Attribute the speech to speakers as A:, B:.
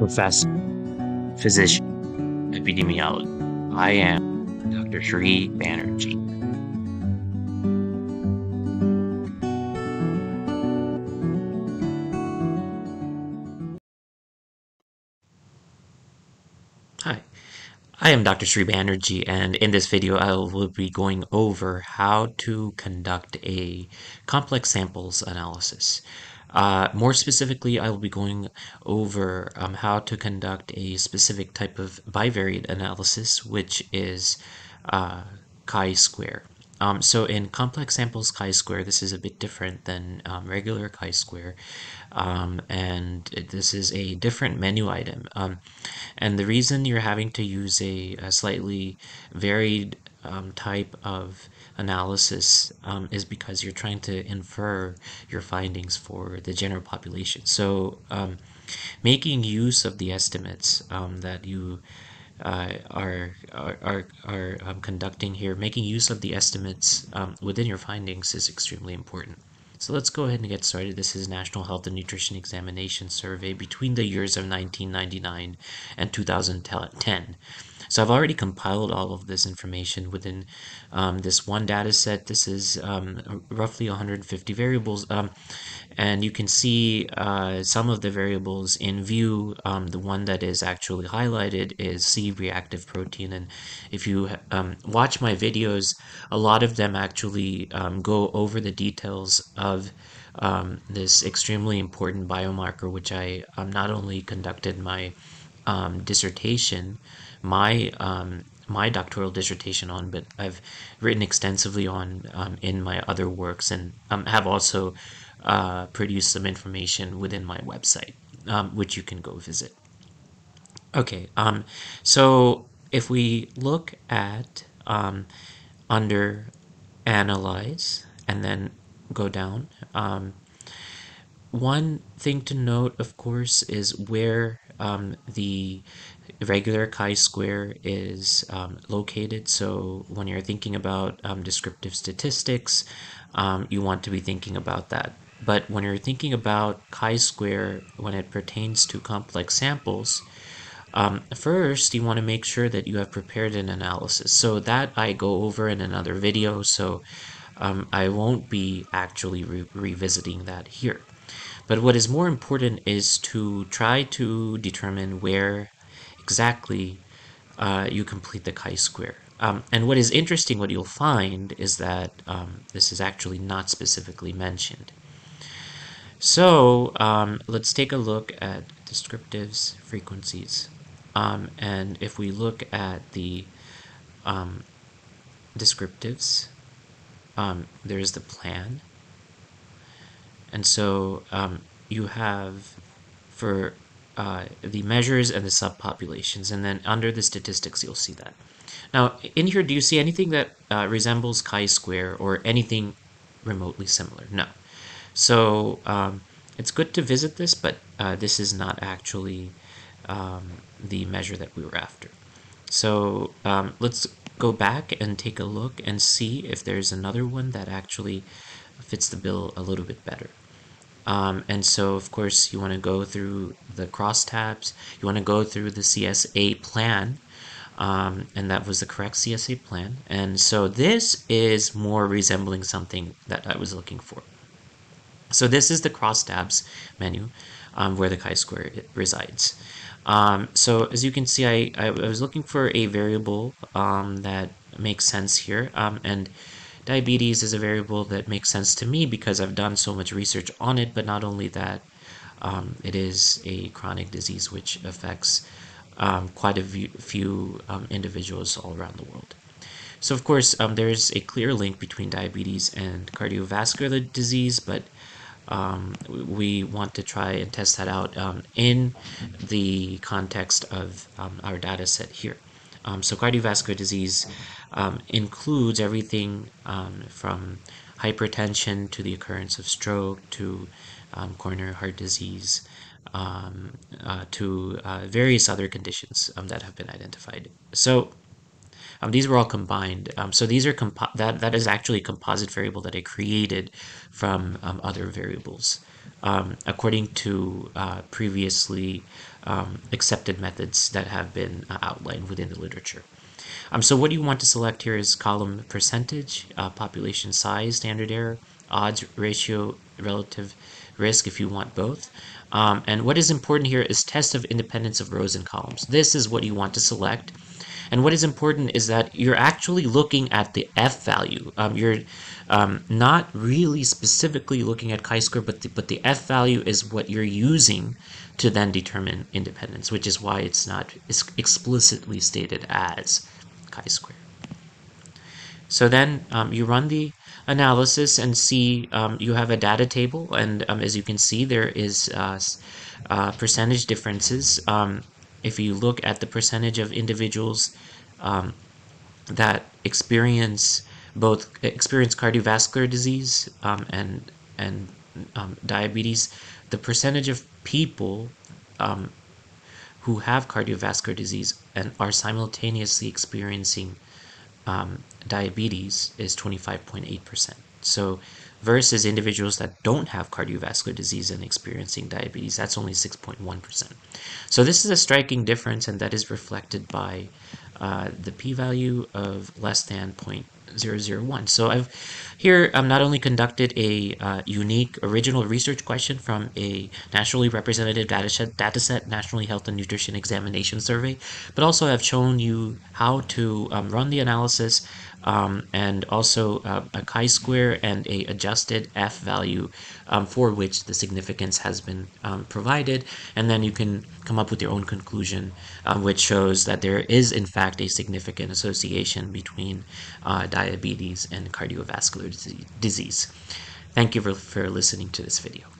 A: professor, physician, epidemiologist. I am Dr. Sri Banerjee. Hi, I am Dr. Sri Banerjee, and in this video I will be going over how to conduct a complex samples analysis. Uh, more specifically, I will be going over um, how to conduct a specific type of bivariate analysis, which is uh, chi-square. Um, so in complex samples chi-square, this is a bit different than um, regular chi-square, um, and this is a different menu item. Um, and the reason you're having to use a, a slightly varied um, type of analysis um, is because you're trying to infer your findings for the general population. So um, making use of the estimates um, that you uh, are are, are, um, conducting here, making use of the estimates um, within your findings is extremely important. So let's go ahead and get started. This is National Health and Nutrition Examination Survey between the years of 1999 and 2010. So I've already compiled all of this information within um, this one data set. This is um, roughly 150 variables. Um, and you can see uh, some of the variables in view. Um, the one that is actually highlighted is C-reactive protein. And if you um, watch my videos, a lot of them actually um, go over the details of um, this extremely important biomarker, which I um, not only conducted my um, dissertation, my um, my doctoral dissertation on, but I've written extensively on um, in my other works and um, have also uh, produced some information within my website, which you can go visit. Okay, so if we look at under analyze and then go down, um, one thing to note, of course, is where um, the regular chi-square is um, located. So when you're thinking about um, descriptive statistics, um, you want to be thinking about that. But when you're thinking about chi-square when it pertains to complex samples, um, first you want to make sure that you have prepared an analysis. So that I go over in another video, so um, I won't be actually re revisiting that here. But what is more important is to try to determine where exactly uh, you complete the chi-square. Um, and what is interesting, what you'll find, is that um, this is actually not specifically mentioned. So um, let's take a look at descriptives, frequencies. Um, and if we look at the um, descriptives, um, there's the plan. And so you have, for uh, the measures and the subpopulations, and then under the statistics, you'll see that. Now, in here, do you see anything that uh, resembles chi-square or anything remotely similar? No. So um, it's good to visit this, but uh, this is not actually um, the measure that we were after. So um, let's go back and take a look and see if there's another one that actually fits the bill a little bit better. Um, and so, of course, you want to go through the crosstabs. You want to go through the CSA plan. Um, and that was the correct CSA plan. And so this is more resembling something that I was looking for. So this is the crosstabs menu um, where the chi-square resides. Um, so as you can see, I, I, was looking for a variable um, that makes sense here. Um, and Diabetes is a variable that makes sense to me because I've done so much research on it, but not only that, um, it is a chronic disease which affects um, quite a few individuals all around the world. So of course, um, there's a clear link between diabetes and cardiovascular disease, but um, we want to try and test that out um, in the context of our data set here. Um, so cardiovascular disease um, includes everything um, from hypertension to the occurrence of stroke to um, coronary heart disease um, uh, to uh, various other conditions um, that have been identified. So these were all combined. Um, so these are that that is actually a composite variable that I created from other variables um, according to uh, previously um, accepted methods that have been uh, outlined within the literature. Um, so what do you want to select here is column percentage, uh, population size, standard error, odds ratio, relative risk if you want both. Um, and what is important here is test of independence of rows and columns. This is what you want to select. And what is important is that you're actually looking at the F value. Um, you're um, not really specifically looking at chi-square, but the, but the F value is what you're using to then determine independence, which is why it's not explicitly stated as chi-square. So then um, you run the analysis and see um, you have a data table and um, as you can see there is uh, uh, percentage differences um, if you look at the percentage of individuals um, that experience both experience cardiovascular disease um, and and um, diabetes, the percentage of people um, who have cardiovascular disease and are simultaneously experiencing um, diabetes is 25.8%. So versus individuals that don't have cardiovascular disease and experiencing diabetes, that's only 6.1%. So this is a striking difference, and that is reflected by uh, the p-value of less than 0.001. So I've here I'm not only conducted a uh, unique original research question from a nationally representative dataset, dataset Nationally Health and Nutrition Examination Survey, but also I've shown you how to um, run the analysis um, and also uh, a chi-square and a adjusted f value um, for which the significance has been um, provided and then you can come up with your own conclusion um, which shows that there is in fact a significant association between uh, diabetes and cardiovascular disease. Thank you for, for listening to this video.